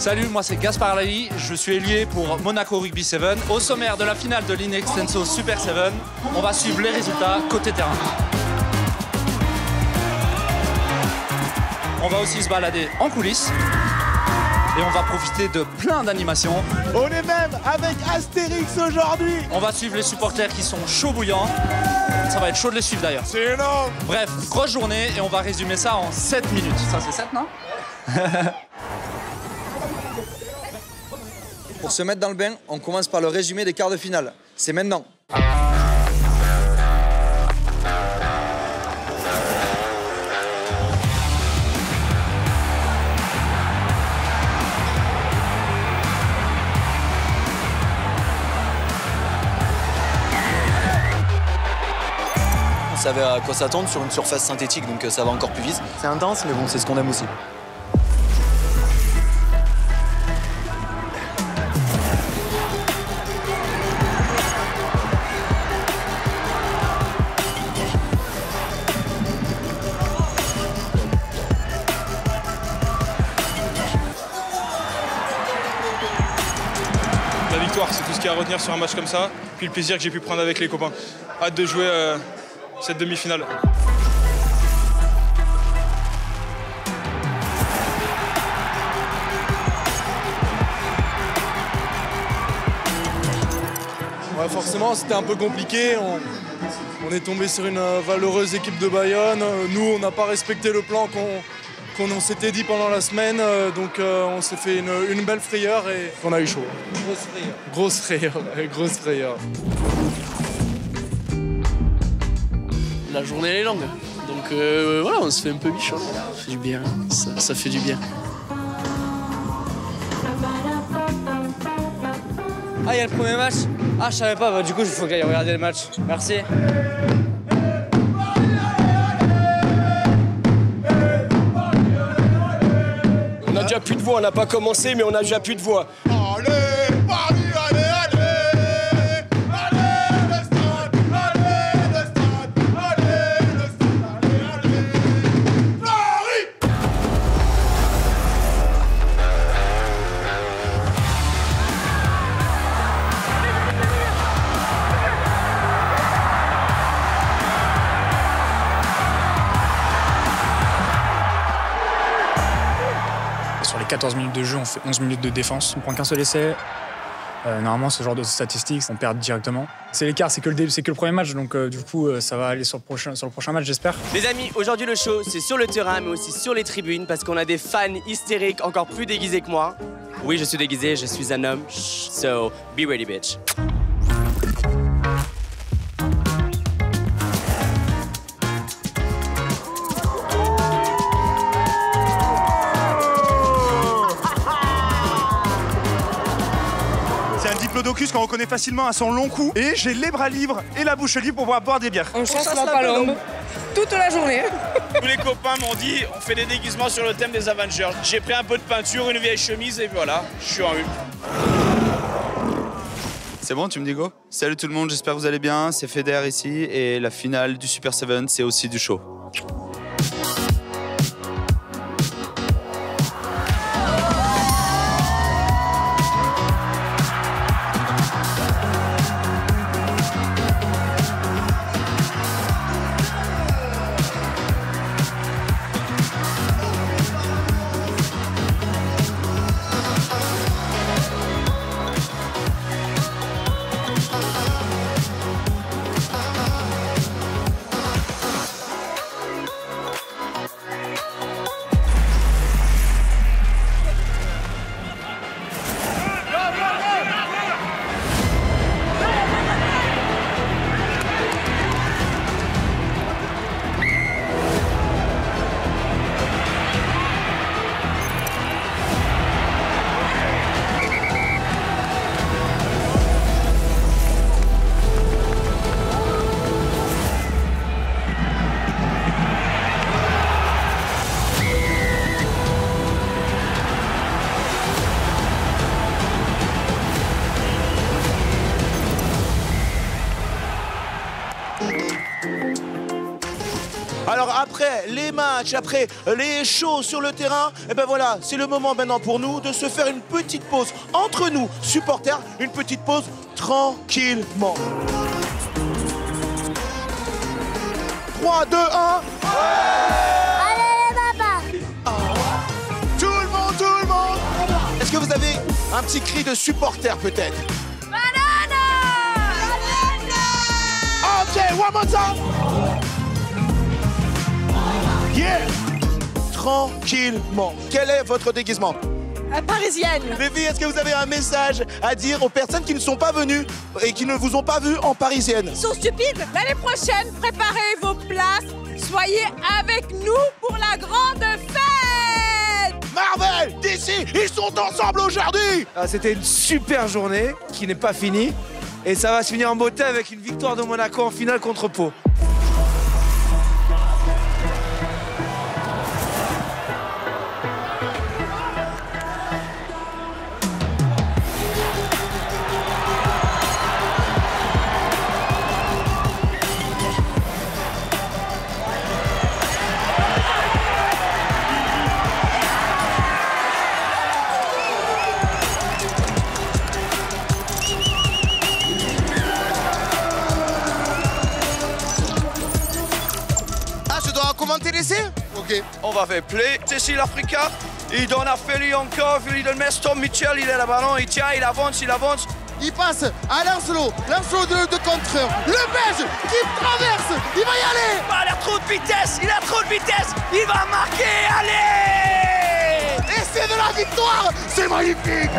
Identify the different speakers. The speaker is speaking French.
Speaker 1: Salut, moi c'est Gaspard Lali, je suis ailier pour Monaco Rugby 7. Au sommaire de la finale de l'Inextenso Super 7, on va suivre les résultats côté terrain. On va aussi se balader en coulisses et on va profiter de plein d'animations.
Speaker 2: On est même avec Astérix aujourd'hui
Speaker 1: On va suivre les supporters qui sont chauds bouillants. Ça va être chaud de les suivre d'ailleurs.
Speaker 2: C'est énorme
Speaker 1: Bref, grosse journée et on va résumer ça en 7 minutes. Ça c'est 7 non?
Speaker 3: Pour se mettre dans le bain, on commence par le résumé des quarts de finale. C'est maintenant. On savait à quoi s'attendre sur une surface synthétique, donc euh, ça va encore plus vite. C'est intense, mais bon, c'est ce qu'on aime aussi.
Speaker 4: La victoire, c'est tout ce qu'il y a à retenir sur un match comme ça. Puis le plaisir que j'ai pu prendre avec les copains. Hâte de jouer euh, cette demi-finale.
Speaker 2: Ouais, forcément, c'était un peu compliqué. On, on est tombé sur une euh, valeureuse équipe de Bayonne. Euh, Nous, on n'a pas respecté le plan qu'on qu'on on s'était dit pendant la semaine. euh, Donc, euh, on s'est fait une, une belle frayeur et on a eu chaud. Grosse frayeur. Grosse frayeur, ouais, grosse frayeur.
Speaker 5: La journée elle est longue. Donc euh, voilà, on se fait un peu bichon. Ça fait du bien, ça, ça fait du bien.
Speaker 6: Ah, il y a le premier match Ah, je savais pas, bah, du coup, il faut que j'aille regarder le match. Merci.
Speaker 7: Déjà plus de voix, on n'a pas commencé, mais on a déjà plus de voix.
Speaker 2: Paris,
Speaker 8: Sur les 14 minutes de jeu, on fait 11 minutes de défense. On prend qu'un seul essai. Euh, normalement, ce genre de statistiques, on perd directement. C'est l'écart, c'est que, le que le premier match, donc euh, du coup, euh, ça va aller sur le prochain, sur le prochain match, j'espère.
Speaker 6: Les amis, aujourd'hui, le show, c'est sur le terrain, mais aussi sur les tribunes, parce qu'on a des fans hystériques encore plus déguisés que moi. Oui, je suis déguisé, je suis un homme. Shh, So, be ready, bitch.
Speaker 9: Diplodocus qu'on reconnaît facilement à son long cou. Et j'ai les bras libres et la bouche libre pour pouvoir boire des bières.
Speaker 10: On chasse la palombe toute la journée.
Speaker 7: Tous les copains m'ont dit on fait des déguisements sur le thème des Avengers. J'ai pris un peu de peinture, une vieille chemise et voilà, je suis en une.
Speaker 3: C'est bon, tu me dis go? Salut tout le monde, j'espère que vous allez bien. C'est Feder ici et la finale du Super 7, c'est aussi du show.
Speaker 11: Alors après les matchs, après les shows sur le terrain, et ben voilà, c'est le moment maintenant pour nous de se faire une petite pause entre nous, supporters, une petite pause tranquillement. 3, 2, 1. Tout le monde, tout le monde. Est-ce que vous avez un petit cri de supporter peut-être? Ok, one more time. Yeah. Tranquillement. Quel est votre déguisement?
Speaker 10: Parisienne.
Speaker 11: Les filles, est-ce que vous avez un message à dire aux personnes qui ne sont pas venues et qui ne vous ont pas vu en parisienne?
Speaker 10: Ils sont stupides. L'année prochaine, préparez vos places. Soyez avec nous pour la grande fête.
Speaker 11: Marvel, d'ici, ils sont ensemble aujourd'hui
Speaker 12: Ah, C'était une super journée qui n'est pas finie. Et ça va se finir en beauté avec une victoire de Monaco en finale contre Pau.
Speaker 11: Ok.
Speaker 7: On va faire play. Tessie l'Africa. Il donne à Feli encore. Il donne Tom Mitchell. Il a le ballon. Il tient. Il avance. Il avance.
Speaker 11: Il passe à Lancelot, Lancelot de, de contreur. Le Belge qui traverse, il va y aller
Speaker 7: Ah, il a trop de vitesse. Il a trop de vitesse. Il va marquer. Allez
Speaker 11: Et c'est de la victoire C'est magnifique